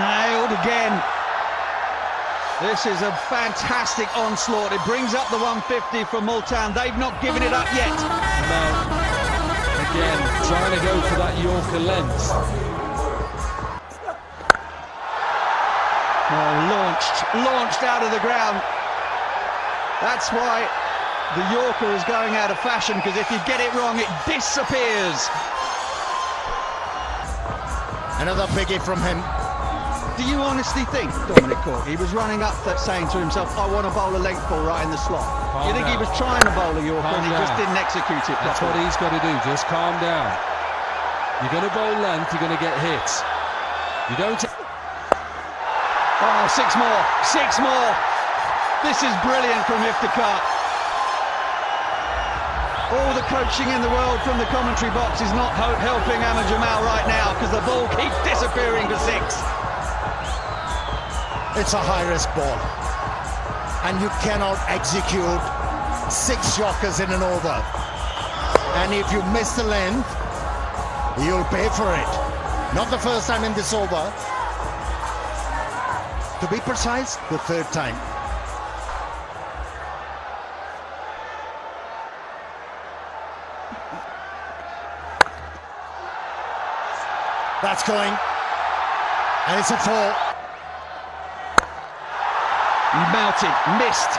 Nailed again. This is a fantastic onslaught. It brings up the 150 from Multan. They've not given it up yet. No. Again, trying to go for that Yorker length. Oh, launched, launched out of the ground. That's why the Yorker is going out of fashion, because if you get it wrong, it disappears. Another biggie from him. Do you honestly think Dominic Cork, he was running up that saying to himself, I want to bowl a length ball right in the slot? Calm you think he was trying to bowl a Yorker Calm and he just didn't execute it That's what he's got to do. Just calm down. You're going to bowl length, you're going to get hit. You don't. Oh, six more, six more. This is brilliant from Iftikhar. All the coaching in the world from the commentary box is not ho- helping Aamer Jamal right now because the ball keeps disappearing for six. It's a high risk ball. And you cannot execute six Yorkers in an over. And if you miss the length, you'll pay for it. Not the first time in this over. To be precise, the third time. That's going. And it's a four. Melted, missed,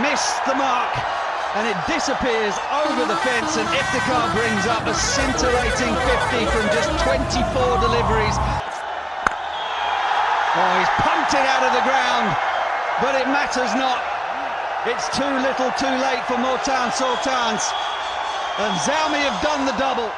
missed the mark, and it disappears over the fence. And Iftikhar brings up a scintillating 50 from just 24 deliveries. Oh, he's pumped it out of the ground, but it matters not. It's too little, too late for Multan Sultans. And Zalmi have done the double.